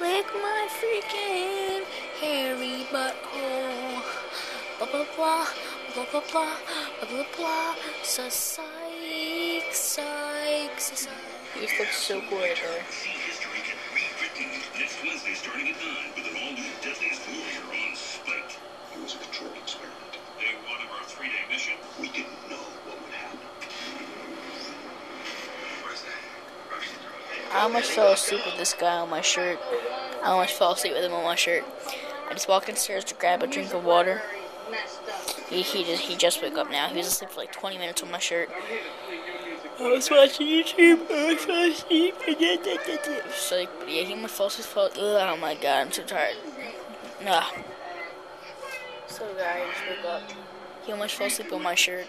lick my freaking hairy butthole. Blah blah blah, blah blah blah, blah blah blah. So psych, psych, psych. He looks so cool right there. See history get rewritten next Wednesday starting at 9 with an all-new Deadliest Warrior on Spike. It was a controlled experiment. Day one of our three-day mission. We didn't know what would happen. Where's that? I almost fell asleep with this guy on my shirt. I almost fell asleep with him on my shirt. I just walked upstairs to grab a drink of water. He he just he just woke up now. He was asleep for like 20 minutes on my shirt. I was watching YouTube. I fell asleep. So yeah, he almost fell asleep. Fell, oh my god, I'm so tired. Nah. So guys, woke up. He almost fell asleep on my shirt.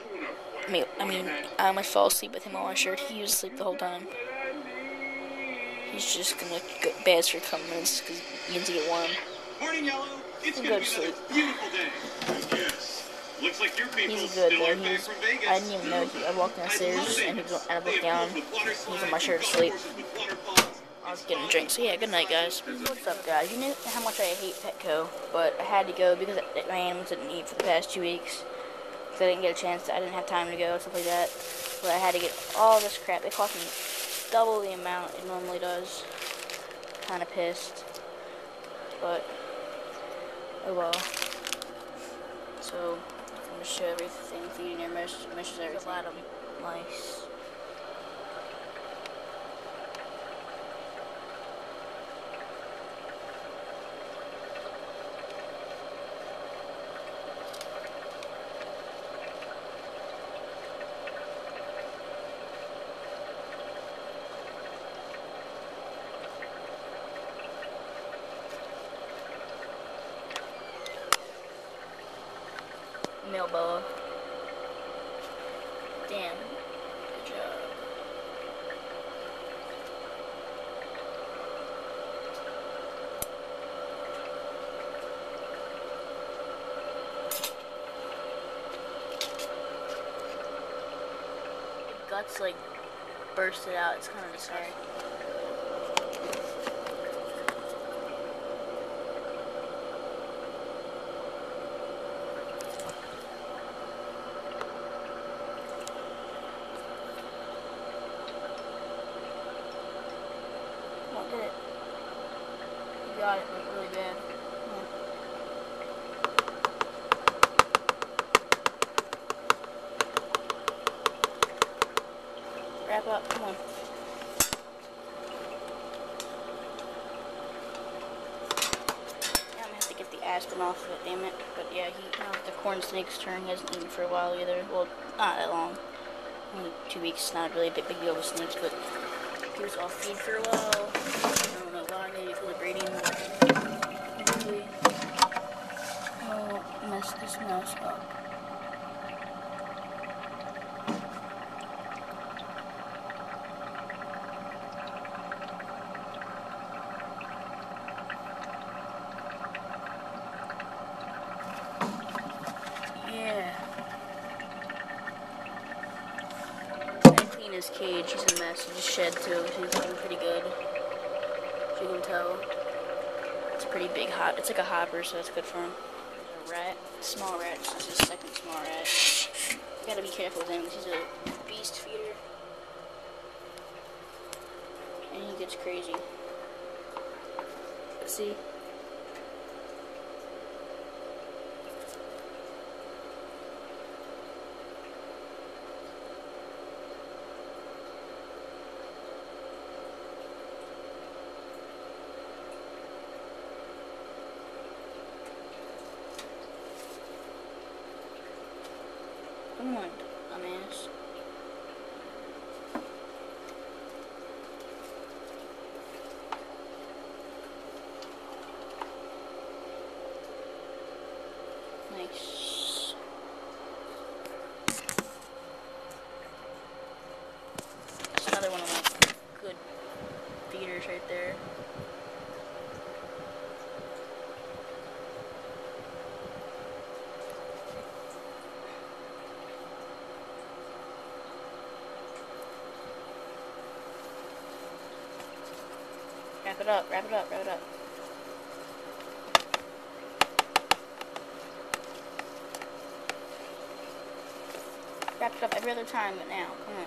I mean, I mean, I almost fell asleep with him on my shirt. He was asleep the whole time. He's just gonna go bad for a couple minutes because he needs to get warm. Morning, Yellow. It's Go gonna to be another sleep. beautiful day. Yes. Looks like your people He's good still though. aren't He was, from Vegas. I didn't even know. He, I walked downstairs and he was, and I looked down. He's was on my shirt asleep. I was getting a drink. So yeah, good night, guys. What's up, guys? You know how much I hate Petco, but I had to go because my animals didn't eat for the past two weeks. So I didn't get a chance. To, I didn't have time to go stuff like that. But I had to get all this crap. It cost me double the amount it normally does. Kind of pissed, but oh well. So I'm gonna show everything, feeding their measures, measures everything. A lot of mice. Milbo. Damn. Good job. Guts like bursted out. It's kind of disgusting. What did it? You got it like really bad. Wrap up, come on. I'm gonna have to get the Aspen off of it, damn it. But yeah, he, the corn snake's turn, hasn't eaten for a while either. Well, not that long. Only two weeks, not really a big, big deal with snakes, but he was off feed for a while. Hopefully, I'll oh, mess this mouse up. His cage. He's a mess. He just shed too. He's looking pretty good. As you can tell. It's a pretty big hop. It's like a hopper, so that's good for him. A rat. Small rat. This is his second small rat. You gotta be careful with him. 'cause He's a beast feeder. And he gets crazy. Let's see? Come on, dumbass. Nice. That's another one of my good feeders right there. Wrap it up, wrap it up, wrap it up. Wrap it up every other time, but now, come on.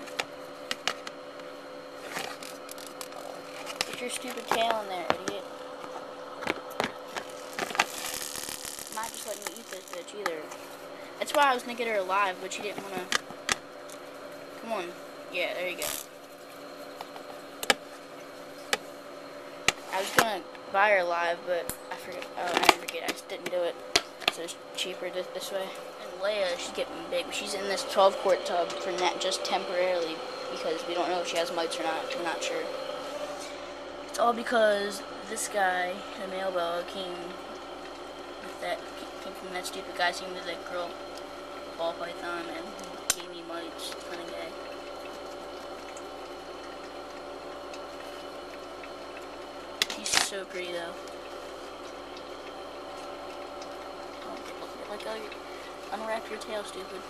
Put your stupid tail in there, idiot. I'm not just letting you eat this bitch either. That's why I was gonna get her alive, but she didn't wanna. Come on. Yeah, there you go. Was gonna buy her live, but I forget. Oh, I forget. I just didn't do it. So it's cheaper this, this way. And Leia, she's getting big. She's in this 12 quart tub for that just temporarily because we don't know if she has mites or not. We're not sure. It's all because this guy, the male bell, came with that came from that stupid guy singing to that girl, ball python, and also agree though. Like, oh, like, unwrap your tail, stupid.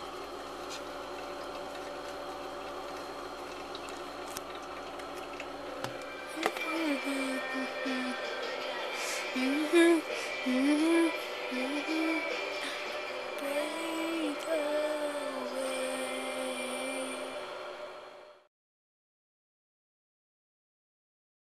Mm-hmm.